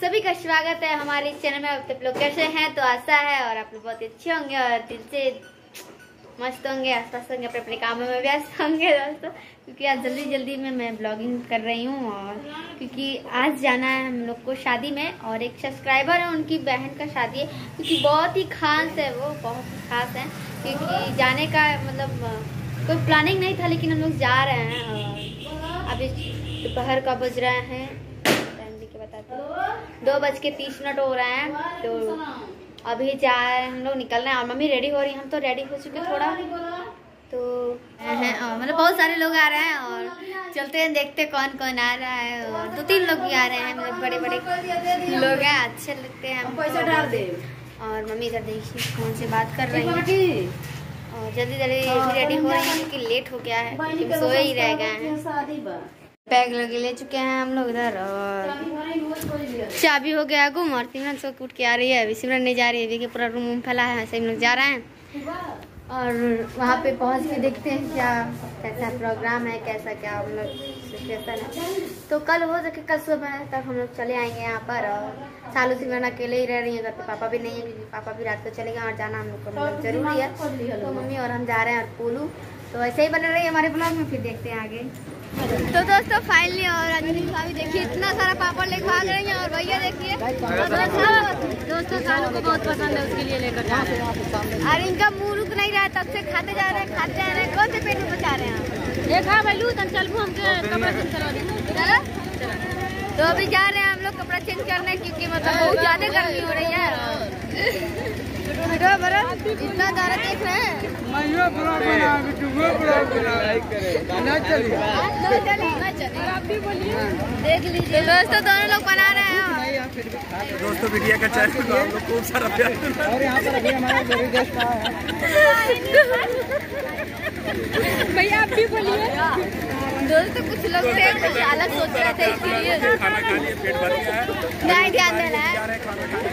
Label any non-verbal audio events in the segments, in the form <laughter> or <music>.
सभी का स्वागत है हमारे इस चैनल में। आप लोग कैसे हैं? तो आशा है और आप लोग बहुत अच्छे होंगे और दिल से मस्त होंगे, आसपास होंगे, अपने अपने कामों में व्यस्त होंगे दोस्तों। क्योंकि आज जल्दी जल्दी में मैं ब्लॉगिंग कर रही हूँ और क्योंकि आज जाना है हम लोग को शादी में और एक सब्सक्राइबर है, उनकी बहन का शादी है क्योंकि बहुत ही खास है वो, बहुत ही खास है। क्योंकि जाने का मतलब कोई प्लानिंग नहीं था, लेकिन हम लोग जा रहे हैं और अभी दोपहर का बज रहे हैं टाइम भी क्या बताते हैं दो बज के तीस मिनट हो रहे हैं तो अभी जा हम लोग निकल रहे हैं और मम्मी रेडी हो रही हैं? हम तो रेडी हो चुके थोड़ा। तो हैं मतलब बहुत सारे लोग आ रहे हैं और चलते हैं देखते हैं कौन कौन आ रहा है। और दो तीन लोग भी आ रहे हैं मतलब बड़े बड़े लोग हैं अच्छे लगते हैं हमको। पैसा डाल दे। और मम्मी इधर देखिए कौन से बात कर रही हैं और जल्दी जल्दी रेडी हो रही है क्योंकि लेट हो गया है सोए ही रह गए हैं। बैग लगे ले चुके हैं हम लोग इधर और चाबी हो गया गुम और सिमरन सो कूट के आ रही है। अभी सिमरन नहीं जा रही है। देखिए पूरा रूम फैला है हम लोग जा रहे हैं। और वहाँ पे पहुँच के देखते हैं क्या, कैसा प्रोग्राम है, कैसा क्या हम लोग सिचुएशन है। तो कल हो सके, कल सुबह तक हम लोग चले आएँगे यहाँ पर और सालू सिमरन अकेले ही रह रही है। घर पे पापा भी नहीं है, क्योंकि पापा भी रात को चले गए और जाना हम लोग को मतलब ज़रूरी है। तो मम्मी और हम जा रहे हैं और पोलू। तो ऐसे ही बने रही हमारे ब्लॉग में, फिर देखते हैं आगे। तो दोस्तों फाइनली और अंजलि भाभी देखिए इतना सारा पापड़ लेके भाग रही हैं और भैया देखिए और दोस्तों दोस्तों कालू को बहुत पसंद है उसके लिए लेकर जा रहे हैं। और इनका मुँह रुक नहीं रहा है तब से खाते जा रहे हैं खाते जा रहे हैं। कौन से पेट में बचा रहे हैं ये खा भैलू तन चलबू हमके कपड़ा चेंज करवा चलो। तो अभी जा रहे हैं हम लोग कपड़ा चेंज करने क्योंकि मतलब बहुत ज़्यादा गर्मी हो रही है। बड़ा इतना ज़्यादा देख रहे हैं? मैं बड़ा बना वो बड़ा बना ना चली आप भी बोलिए देख लीजिए। दोस्तों दोनों लोग बना रहे हैं। दोस्तों मीडिया का चैनल को हम लोग खूब सारा प्यार और यहाँ पर अभी हमारा गौरी गेस्ट आया है। भैया आप भी बोलिए। दोस्तों कुछ लोग अलग सोच रहे थे इसलिए। खाना खा लिए पेट भर गया है। नहीं ध्यान देना है रहे हैं खाना खाने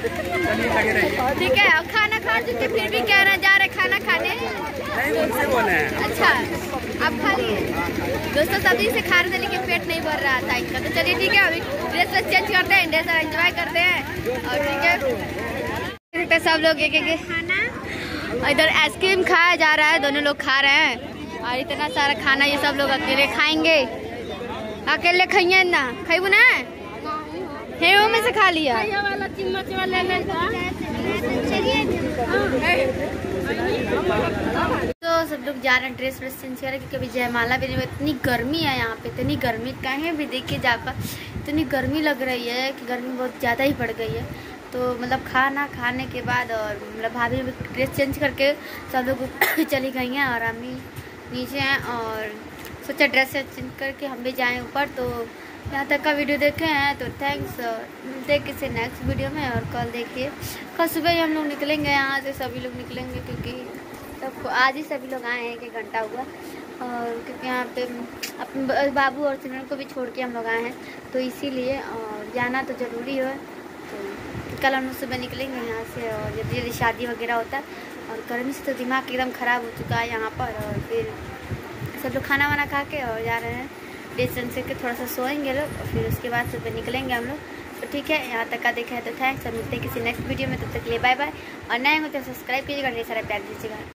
चलिए लगे रहिए ठीक है और खाना खा चुके फिर भी कह रहे जा रहे खाना खाने। अच्छा अब खा लिए। दोस्तों सभी से खा रहे थे लेकिन पेट नहीं भर रहा था। इनका तो चलिए ठीक है अभी ड्रेस वेस चेंज करते हैं ड्रेस एंजॉय करते हैं। और ठीक है। सब लोग एक एक इधर आइसक्रीम खाया जा रहा है दोनों लोग खा रहे हैं। और इतना सारा खाना ये सब लोग अकेले खाएँगे। अकेले खाइए ना खाइबू ना? हे वो में से खा लिया। वाला चम्मच वाला तो सब लोग जा रहे हैं ड्रेस व्रेस चेंज कर क्योंकि अभी जयमाला भी नहीं। इतनी गर्मी है यहाँ पे इतनी गर्मी कहीं भी देखिए जाकर इतनी गर्मी लग रही है कि गर्मी बहुत ज़्यादा ही बढ़ गई है। तो मतलब खाना खाने के बाद और मतलब भाभी ड्रेस चेंज करके सब लोग <coughs> चली गई हैं और हम नीचे हैं और सोचा ड्रेस चेंज करके हम भी जाएँ ऊपर तो यहाँ तक का वीडियो देखे हैं तो थैंक्स और मिलते हैं किसी नेक्स्ट वीडियो में और कल देखिए। कल सुबह ही हम लोग निकलेंगे यहाँ से, सभी लोग निकलेंगे क्योंकि सबको आज ही सभी लोग आए हैं, एक घंटा हुआ। और क्योंकि यहाँ पे अपने बाबू और सिमरन को भी छोड़ के हम लोग आए हैं तो इसीलिए, और जाना तो ज़रूरी है। तो कल हम सुबह निकलेंगे यहाँ से, और जल्दी जल्दी शादी वगैरह होता है, और गर्मी से तो दिमाग एकदम ख़राब हो चुका है यहाँ पर, और फिर सब लोग खाना वाना खा के और जा रहे हैं। डिस्टेंस के थोड़ा सा सोएँगे लोग और फिर उसके बाद सुबह निकलेंगे हम लोग। तो ठीक है, यहाँ तक का देखा है तो थैंक्स और मिलते हैं किसी नेक्स्ट वीडियो में। तब तक के लिए बाय बाय और नए हो तो सब्सक्राइब कीजिएगा ढेर सारा प्यार दीजिएगा।